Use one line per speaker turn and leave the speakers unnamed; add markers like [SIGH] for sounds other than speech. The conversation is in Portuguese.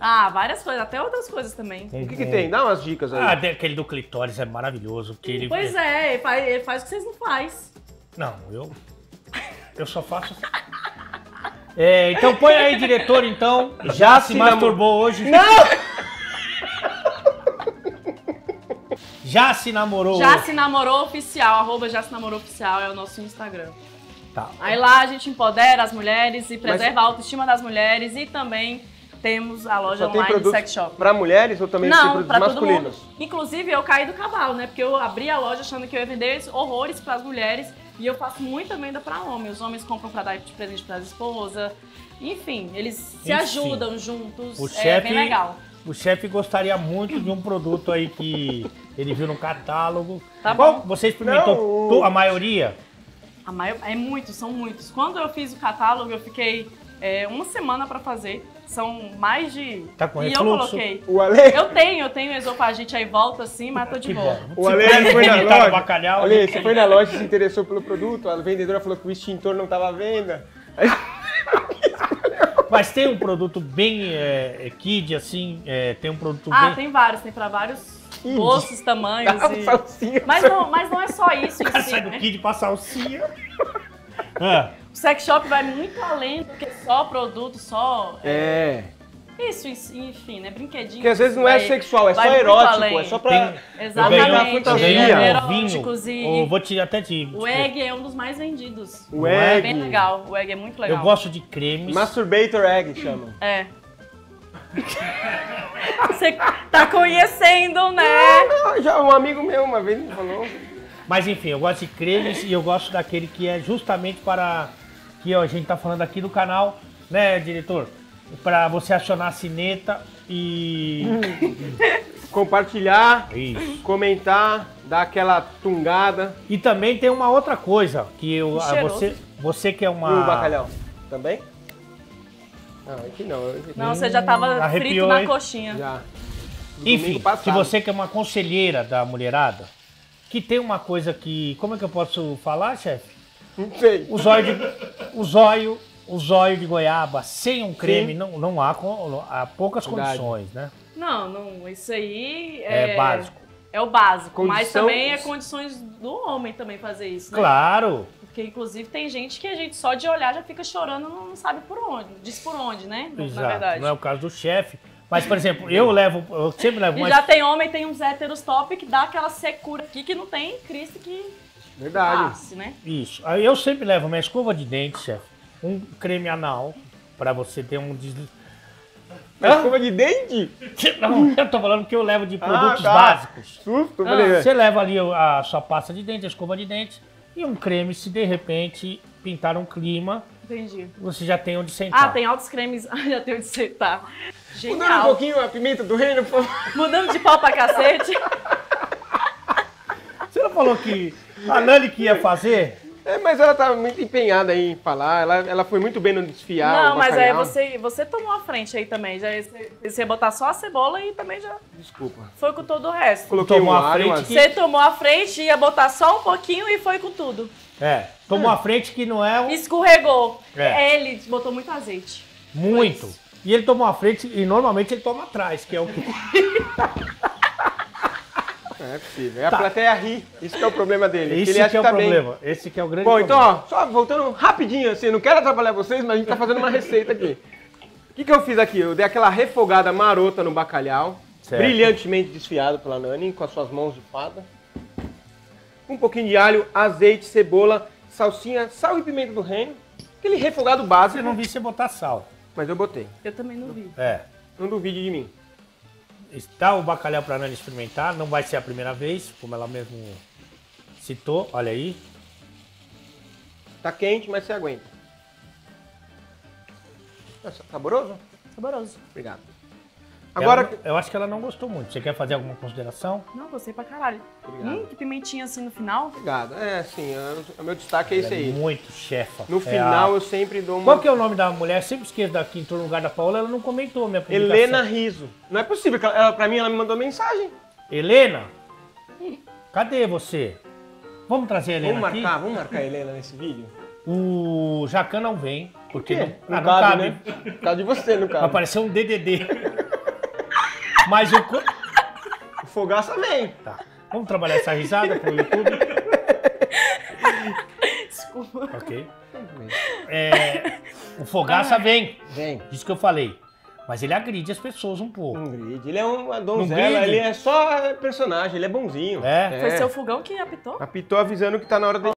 Ah, várias coisas, até outras coisas também.
O que, que tem? Dá umas dicas aí.
Ah, tem aquele do clitóris é maravilhoso. Que ele,
Pois é, ele faz, ele faz o que vocês não fazem.
Não, eu. Eu só faço. assim. É, então põe aí, diretor, então. Já se masturbou hoje?
Não!
Já se namorou?
Já se namorou oficial, arroba já se namorou oficial é o nosso Instagram.
Tá.
Aí lá a gente empodera as mulheres e preserva a autoestima das mulheres e também temos a loja
Só tem
online do Sex Shop.
pra mulheres ou também tem
Não,
produtos
pra todo
masculinos?
mundo. Inclusive, eu caí do cavalo, né? Porque eu abri a loja achando que eu ia vender horrores pras mulheres e eu faço muita venda pra homens. Os homens compram pra dar de presente pras esposas. Enfim, eles se
Enfim.
ajudam juntos.
O
é
chefe-
bem legal.
O chefe gostaria muito de um produto aí que ele viu no catálogo.
Tá
Qual
bom.
você experimentou
Não,
a maioria?
A maior, é muitos, são muitos. Quando eu fiz o catálogo, eu fiquei é, uma semana pra fazer. São mais de.
Tá com
e eu coloquei.
O Ale,
Eu tenho, eu tenho esofagite aí volta assim, mas tô de boa.
o Ale foi na
no
loja.
bacalhau,
Ale,
ele-
você foi na loja e se interessou pelo produto, a vendedora falou que o extintor não tava à venda. Aí- [LAUGHS]
Mas tem um produto bem é, é, kid, assim, é, tem um produto
Ah,
bem...
tem vários, tem pra vários gostos, tamanhos.
Dá
e-
salsinha.
Mas não, mas não é só isso.
O
em
cara
si,
sai do
né?
kid pra salsinha. [LAUGHS] Ah,
O sex shop vai muito além do que só produto, só.
É.
Isso, isso, enfim, né? Brinquedinhos.
Porque às vezes não é
vai-
sexual, é só
vai muito
erótico,
além.
é só pra.
Tem-
Exatamente.
Eu ganhei, eu ganhei
eróticos e.
Eu vou te até te...
O egg é um dos mais vendidos.
O
É
egg.
bem legal. O egg é muito legal.
Eu gosto de cremes.
Masturbator egg chama.
É. [LAUGHS] Você tá conhecendo, né?
Ah, já um amigo meu uma vez me falou.
Mas enfim, eu gosto de cremes e eu gosto daquele que é justamente para que ó, a gente tá falando aqui do canal, né, diretor? Para você acionar a sineta e [LAUGHS]
Compartilhar,
isso.
comentar, dar aquela tungada.
E também tem uma outra coisa que eu, ah, você você que é
E
uma
o bacalhau? Também? Não, aqui não. aqui
Não, você já tava frito
arrepiou,
na
hein?
coxinha.
Já.
Enfim, se você que é uma conselheira da mulherada, que tem uma coisa que, como é que eu posso falar, chefe?
Não sei.
O zóio de, [LAUGHS] o zóio, o zóio de goiaba sem um creme
Sim.
não, não há, há poucas
Verdade.
condições, né?
Não, não, isso aí
É,
é,
básico.
É o básico, mas
Condição-
também é condições do homem também fazer isso, né?
Claro.
Porque inclusive tem gente que a gente só de olhar já fica chorando, não não sabe por onde, diz por onde, né? Na
Exato.
verdade.
Não é o caso do chefe. Mas, por exemplo, eu levo, eu sempre levo
E
uma
já tem homem, tem uns héteros top que dá aquela secura aqui que não tem Cristo que
Verdade.
passe, né?
Isso. Aí Eu sempre levo minha escova de dente, chefe, um creme anal, pra você ter um deslize.
Escova de dente? [LAUGHS]
Não, eu tô falando que eu levo de produtos
tá.
básicos.
Susto,
Ah.
Você leva ali a sua pasta de dente, a escova de dente e um creme, se de repente pintar um clima,
Entendi.
você já tem onde sentar.
Ah, tem altos cremes. [LAUGHS] Ah, já tem onde sentar.
Mudando um
Genial.
pouquinho a pimenta do reino, por favor.
Mudando de pau pra cacete. [LAUGHS]
Você não falou que a Nani que ia fazer?
É, mas ela tá muito empenhada aí em falar. Ela, ela foi muito bem no desfiar.
não, mas é
bacalhau.
você, você tomou a frente aí também. Já, você, você ia botar só a cebola e também já
Desculpa.
foi com todo o resto.
Coloquei
Tomou
um
a frente
mas-
que-
Você tomou a frente, ia botar só um pouquinho e foi com tudo.
É, tomou a frente que não é um-
Escorregou.
É.
Ele botou muito azeite.
muito. E ele tomou a frente e normalmente ele toma atrás, que é o que. [LAUGHS]
É possível. É a plateia ri. Isso que é o problema dele. que
Esse
ele
que
acha
é o
que tá bem.
problema. Esse que é o grande
Bom,
problema.
então, ó, só voltando rapidinho, assim, não quero atrapalhar vocês, mas a gente tá fazendo uma receita aqui. O que, que eu fiz aqui? Eu dei aquela refogada marota no bacalhau,
Certo.
brilhantemente desfiado pela Nani, com as suas mãos de fada. Um pouquinho de alho, azeite, cebola, salsinha, sal e pimenta do reino. Aquele refogado
Você
básico,
não vi você botar sal.
mas eu botei.
Eu também não vi.
É.
Não duvide de mim.
Está o bacalhau para Nani experimentar. Não vai ser a primeira vez, como ela mesmo citou. Olha aí.
Tá quente, mas você aguenta. Nossa, saboroso?
Saboroso.
Obrigado. Agora,
Ela- eu acho que ela não gostou muito. Você quer fazer alguma consideração?
Não, gostei pra caralho.
Obrigado.
Hum, que pimentinha assim no final.
Obrigado. É, sim, é, o meu destaque é esse
Ela
aí.
muito chefa.
No
É
final
a-
eu sempre dou uma.
Qual que é o nome da mulher? Sempre esqueço daqui, entrou no lugar da Paola, ela não comentou a minha publicação.
Helena Riso. Não é possível, ela, pra mim ela me mandou mensagem.
Helena? Cadê você? Vamos trazer a Helena
Vamos
aqui?
marcar, vamos marcar a Helena nesse vídeo?
O Jacan não vem, porque
quê?
não, ah,
Não
não
cabe,
cabe.
né? Por causa de você, no
Vai
caso.
parecer um DDD. [LAUGHS] Mas o... co-
O Fogaça vem.
Tá. Vamos trabalhar essa risada pro YouTube?
Desculpa.
Ok. É, o Fogaça vem.
Vem.
Isso que eu falei. Mas ele agride as pessoas um pouco.
Um grid. Ele é uma donzela, ele é só personagem, ele é bonzinho.
É?
Foi seu fogão que apitou?
Apitou avisando que tá na hora de